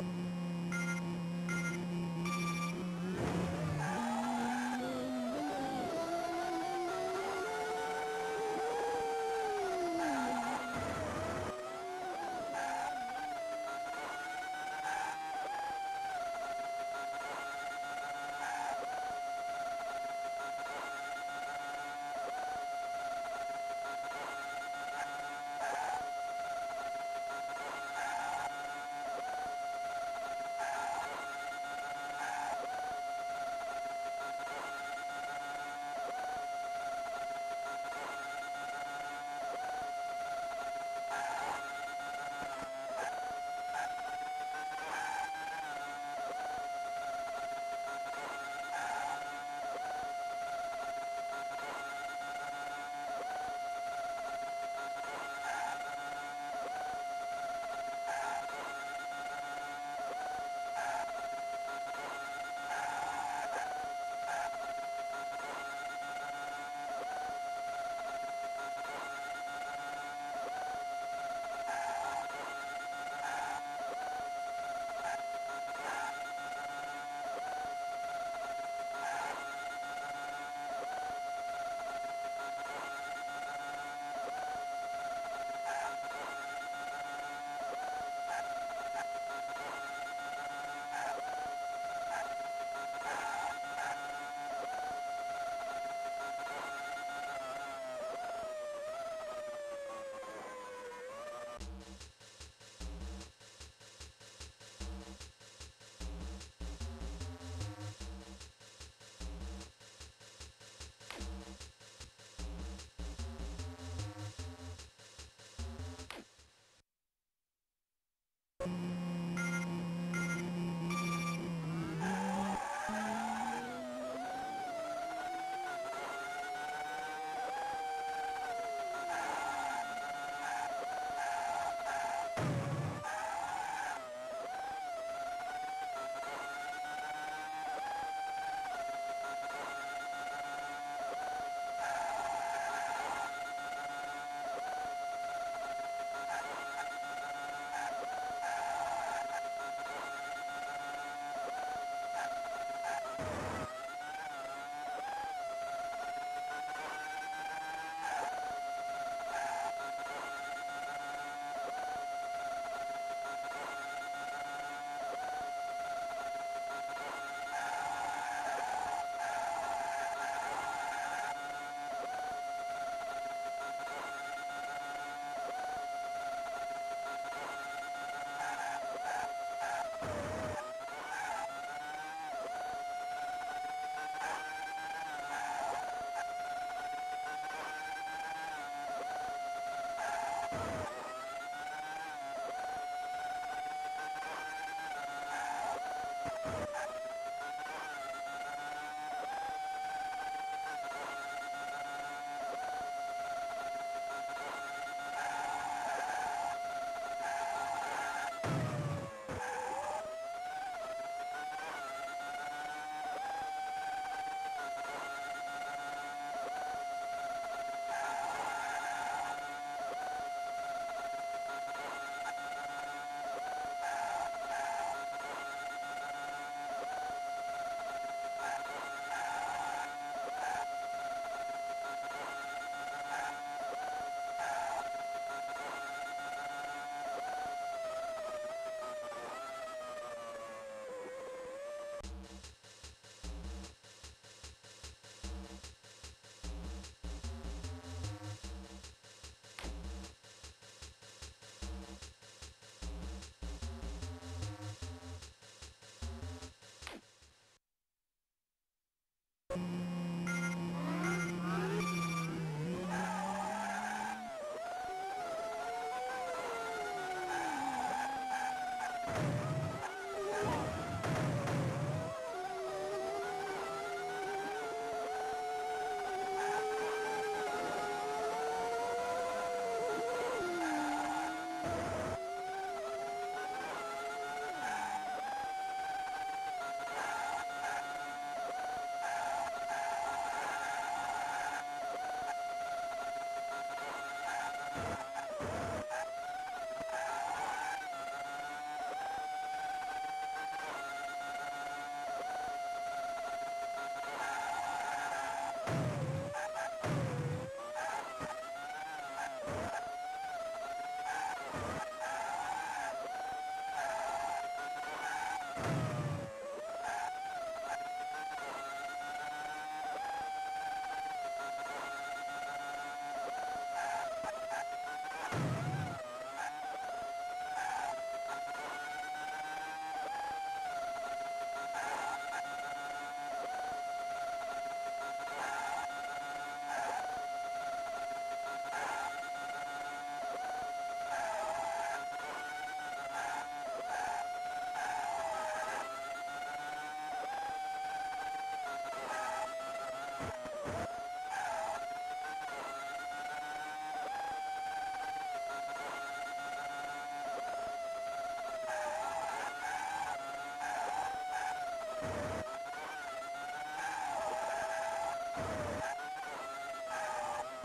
you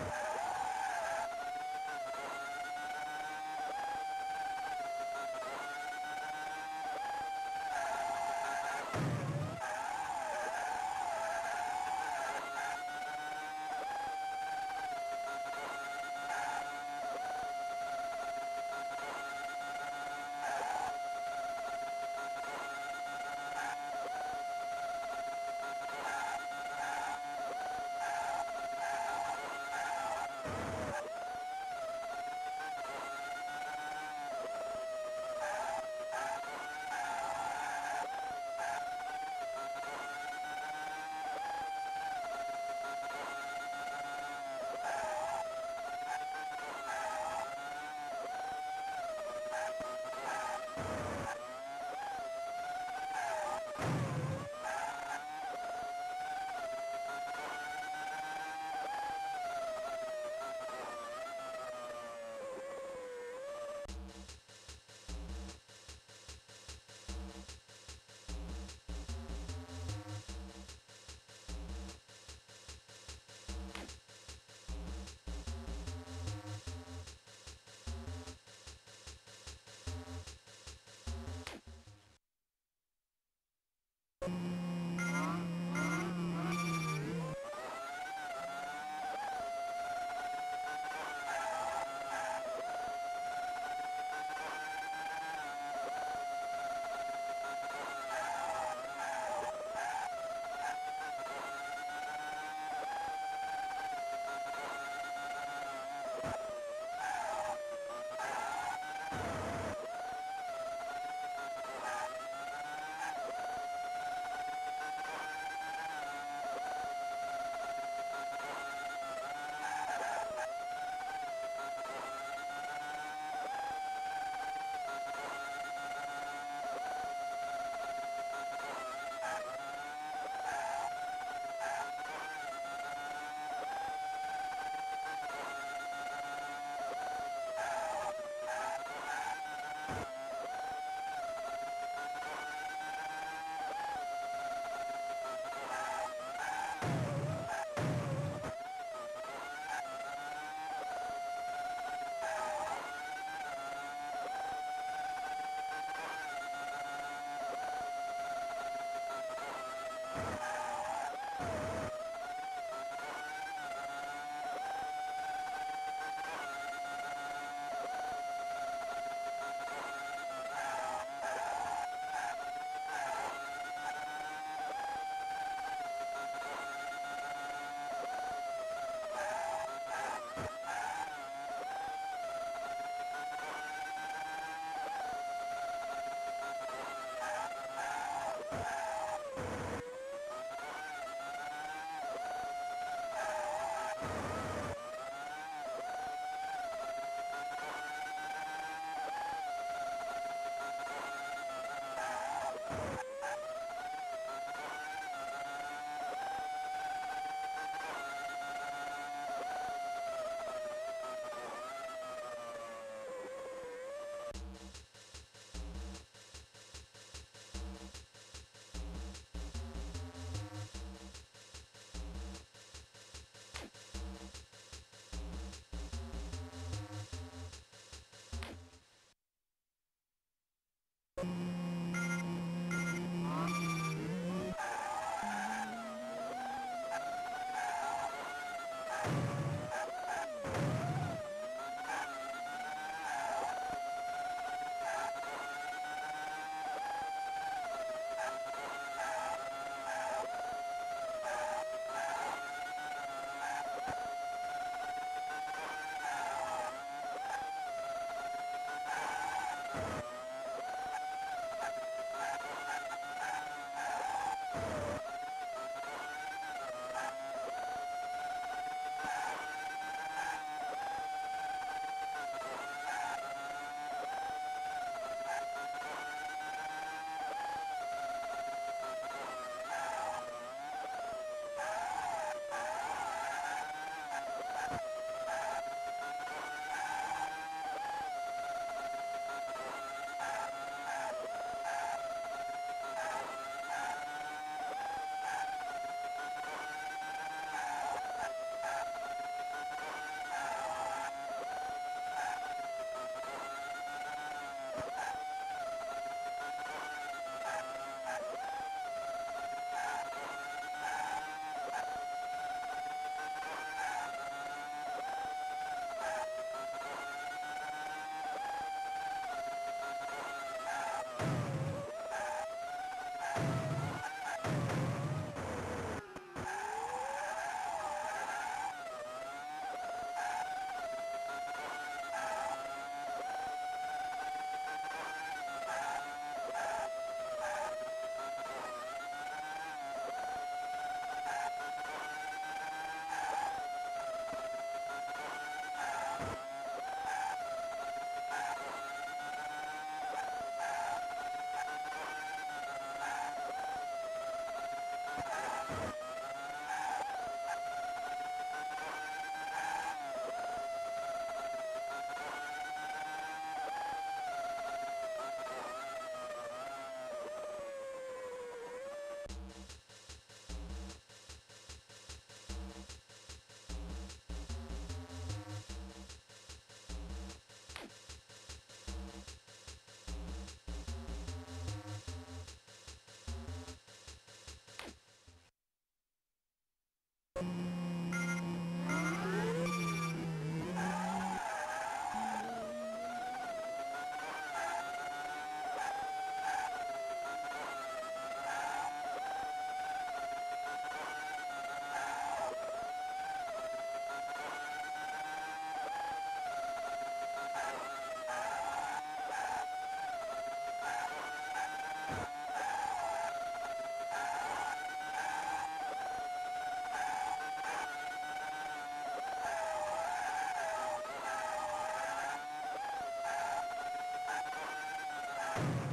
you Mm-hmm. you